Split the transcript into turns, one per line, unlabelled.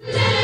Yeah.